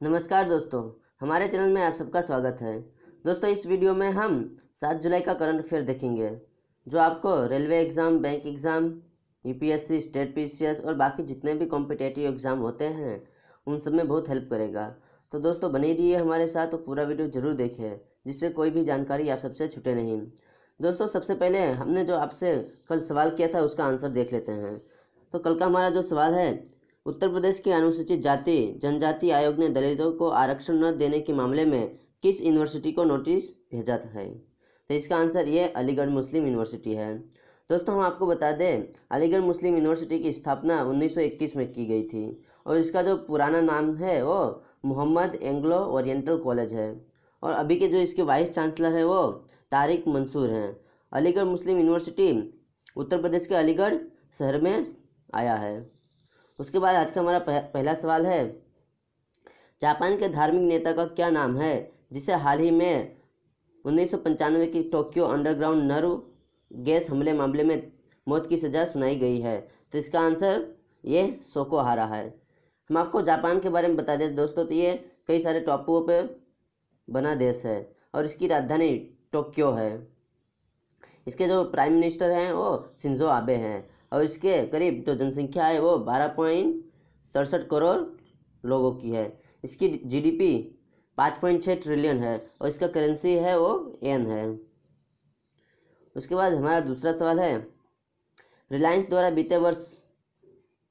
नमस्कार दोस्तों, हमारे चैनल में आप सबका स्वागत है। दोस्तों, इस वीडियो में हम सात जुलाई का करंट अफेयर देखेंगे, जो आपको railway exam, bank exam, UPSC, state PCS और बाकी जितने भी कॉम्पिटेटिव एग्ज़ाम होते हैं, उन सब में बहुत हेल्प करेगा। तो दोस्तों, बने रहिए हमारे साथ तो पूरा वीडियो ज़रूर देखें, जिससे कोई भी जानकारी आप सबसे छुटे नहीं। दोस्तों, सबसे पहले हमने जो आपसे कल सवाल किया था, उसका आंसर देख लेते हैं। तो कल का हमारा जो सवाल है उत्तर प्रदेश के अनुसूचित जाति, जनजाति आयोग ने दलितों को आरक्षण न देने के मामले में किस यूनिवर्सिटी को नोटिस भेजा है? तो इसका आंसर ये अलीगढ़ मुस्लिम यूनिवर्सिटी है। दोस्तों, हम आपको बता दें, अलीगढ़ मुस्लिम यूनिवर्सिटी की स्थापना 1921 में की गई थी और इसका जो पुराना नाम है वो मोहम्मद एंग्लो ओरिएंटल कॉलेज है और अभी के जो इसके वाइस चांसलर है वो तारिक मंसूर हैं। अलीगढ़ मुस्लिम यूनिवर्सिटी उत्तर प्रदेश के अलीगढ़ शहर में आया है। उसके बाद आज का हमारा पहला सवाल है, जापान के धार्मिक नेता का क्या नाम है, जिसे हाल ही में उन्नीस की टोक्यो अंडरग्राउंड नरु गैस हमले मामले में मौत की सज़ा सुनाई गई है? तो इसका आंसर ये सोको हारा है। हम आपको जापान के बारे में बता दें दोस्तों तो ये कई सारे टापुओं पे बना देश है और इसकी राजधानी टोक्यो है। इसके जो प्राइम मिनिस्टर हैं वो सिंजो आबे हैं। और इसके करीब जो जनसंख्या है वो बारह पॉइंट सड़सठ करोड़ लोगों की है। इसकी जीडीपी पाँच पॉइंट छः ट्रिलियन है और इसका करेंसी है वो एन है। उसके बाद हमारा दूसरा सवाल है, रिलायंस द्वारा बीते वर्ष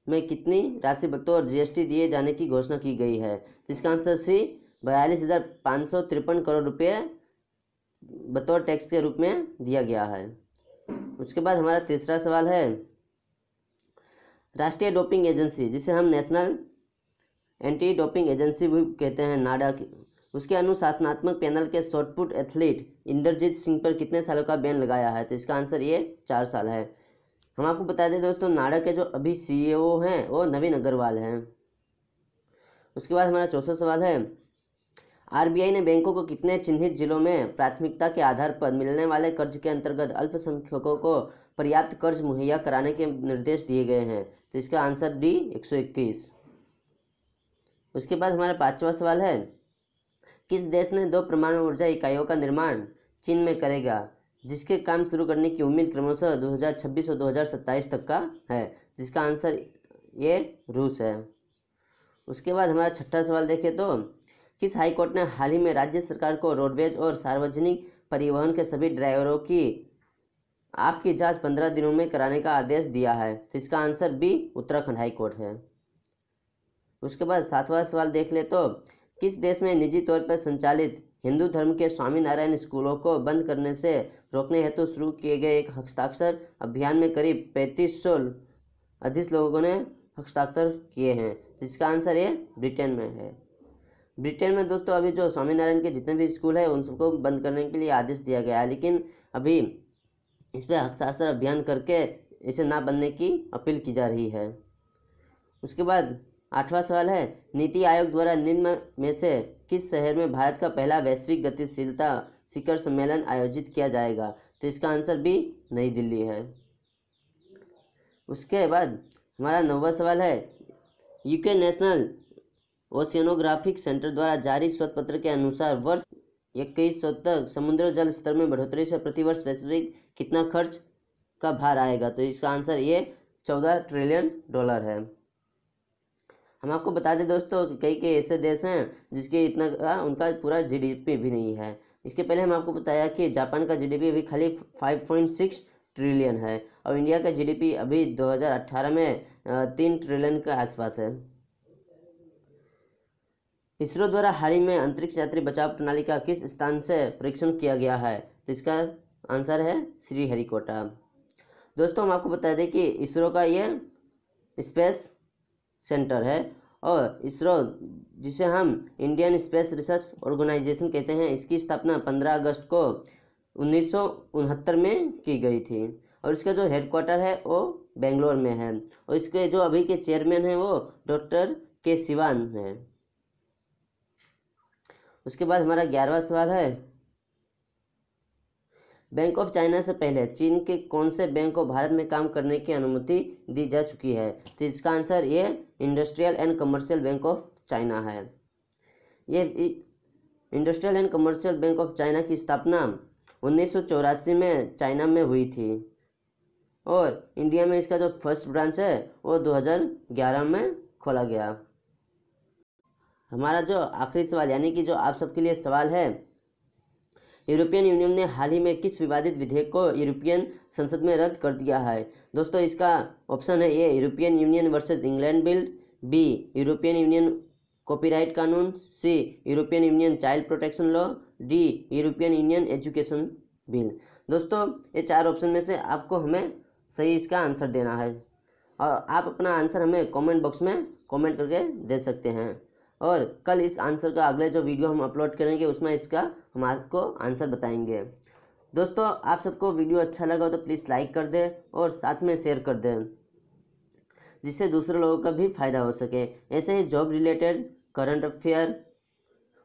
में कितनी राशि बतौर जीएसटी दिए जाने की घोषणा की गई है? इसका आंसर सी, बयालीस हज़ार पाँच सौ तिरपन करोड़ रुपये बतौर टैक्स के रूप में दिया गया है। उसके बाद हमारा तीसरा सवाल है राष्ट्रीय डोपिंग एजेंसी, जिसे हम नेशनल एंटी डोपिंग एजेंसी भी कहते हैं, नाडा की। उसके अनुशासनात्मक पैनल के शॉर्टपुट एथलीट इंद्रजीत सिंह पर कितने सालों का बैन लगाया है? तो इसका आंसर ये चार साल है। हम आपको बता दें दोस्तों, नाडा के जो अभी सीईओ हैं, वो नवीन अग्रवाल हैं। उसके बाद हमारा चौथा सवाल है आरबीआई ने बैंकों को कितने चिन्हित जिलों में प्राथमिकता के आधार पर मिलने वाले कर्ज के अंतर्गत अल्पसंख्यकों को पर्याप्त कर्ज मुहैया कराने के निर्देश दिए गए हैं? तो इसका आंसर डी 121 उसके बाद हमारा पांचवा सवाल है, किस देश ने दो परमाणु ऊर्जा इकाइयों का निर्माण चीन में करेगा, जिसके काम शुरू करने की उम्मीद क्रमशः 2026 और 2027 तक का है? जिसका आंसर ये रूस है। उसके बाद हमारा छठा सवाल देखें तो किस हाईकोर्ट ने हाल ही में राज्य सरकार को रोडवेज़ और सार्वजनिक परिवहन के सभी ड्राइवरों की आपकी जाँच पंद्रह दिनों में कराने का आदेश दिया है तो इसका answer B, Uttarakhand high court है। उसके बाद सातवां सवाल देख ले तो किस देश में निजी तौर पर संचालित हिंदू धर्म के स्वामीनारायण स्कूलों को बंद करने से रोकने हेतु तो शुरू किए गए एक हस्ताक्षर अभियान में करीब पैंतीस सौ अधिक लोगों ने हस्ताक्षर किए हैं जिसका आंसर ये ब्रिटेन में है। ब्रिटेन में दोस्तों, अभी जो स्वामीनारायण के जितने भी स्कूल है, उन सबको बंद करने के लिए आदेश दिया गया है, लेकिन अभी इस पर हस्ताक्षर अभियान करके इसे ना बनने की अपील की जा रही है। उसके बाद आठवां सवाल है, नीति आयोग द्वारा निम्न में से किस शहर में भारत का पहला वैश्विक गतिशीलता शिखर सम्मेलन आयोजित किया जाएगा? तो इसका आंसर भी नई दिल्ली है। उसके बाद हमारा नौवा सवाल है, यूके नेशनल ओशियनोग्राफिक सेंटर द्वारा जारी श्वेत पत्र के अनुसार वर्ष इक्कीस सौ तक समुद्र जल स्तर में बढ़ोतरी से प्रतिवर्ष वैश्विक कितना खर्च का भार आएगा? तो इसका आंसर ये चौदह ट्रिलियन डॉलर है। हम आपको बता दें दोस्तों कई कई ऐसे देश हैं जिसके इतना आ, उनका पूरा जीडीपी भी नहीं है। इसके पहले हम आपको बताया कि जापान का जीडीपी अभी खाली 5.6 ट्रिलियन है और इंडिया का जीडीपी अभी 2018 में तीन ट्रिलियन के आसपास है। इसरो द्वारा हाल ही में अंतरिक्ष यात्री बचाव प्रणाली का किस स्थान से परीक्षण किया गया है? तो इसका आंसर है श्री हरिकोटा। दोस्तों, हम आपको बता दें कि इसरो का ये स्पेस सेंटर है और इसरो, जिसे हम इंडियन स्पेस रिसर्च ऑर्गेनाइजेशन कहते हैं, इसकी स्थापना 15 अगस्त को उन्नीस सौ उनहत्तर में की गई थी और इसका जो हेडक्वार्टर है वो बेंगलोर में है और इसके जो अभी के चेयरमैन हैं वो डॉक्टर के सिवान हैं। उसके बाद हमारा ग्यारहवा सवाल है बैंक ऑफ़ चाइना से पहले चीन के कौन से बैंक को भारत में काम करने की अनुमति दी जा चुकी है? तो इसका आंसर ये industrial and commercial bank of China है। ये industrial and commercial bank of China की स्थापना उन्नीस सौ चौरासी में चाइना में हुई थी। और इंडिया में इसका जो फ़र्स्ट ब्रांच है, वो 2011 में खोला गया। हमारा जो आखिरी सवाल, यानी कि जो आप सबके लिए सवाल है यूरोपियन यूनियन ने हाल ही में किस विवादित विधेयक को यूरोपियन संसद में रद्द कर दिया है? दोस्तों, इसका ऑप्शन है A, European union versus England bill, B, European union copyright कानून, C, European union child protection law, D, European union education bill. दोस्तों, ये चार ऑप्शन में से आपको हमें सही इसका आंसर देना है। और आप अपना आंसर हमें कमेंट बॉक्स में कमेंट करके दे सकते हैं। और कल इस आंसर का अगले जो वीडियो हम अपलोड करेंगे, उसमें इसका हम आपको आंसर बताएँगे। दोस्तों, आप सबको वीडियो अच्छा लगा हो तो प्लीज़ लाइक कर दें और साथ में शेयर कर दें, जिससे दूसरे लोगों का भी फ़ायदा हो सके। ऐसे ही जॉब रिलेटेड, करंट अफेयर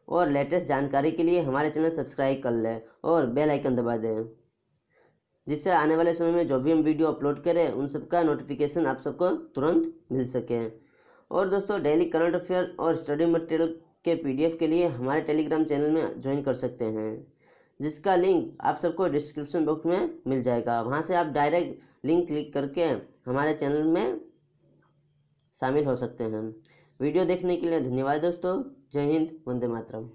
और लेटेस्ट जानकारी के लिए हमारे चैनल सब्सक्राइब कर लें और बेल आइकन दबा दें, जिससे आने वाले समय में जो भी हम वीडियो अपलोड करें, उन सबका नोटिफिकेशन आप सबको तुरंत मिल सके। और दोस्तों डेली करंट अफेयर और स्टडी मटेरियल के पीडीएफ के लिए हमारे टेलीग्राम चैनल में ज्वाइन कर सकते हैं, जिसका लिंक आप सबको डिस्क्रिप्शन बॉक्स में मिल जाएगा। वहाँ से आप डायरेक्ट लिंक क्लिक करके हमारे चैनल में शामिल हो सकते हैं। वीडियो देखने के लिए धन्यवाद दोस्तों। जय हिंद, वंदे मातरम।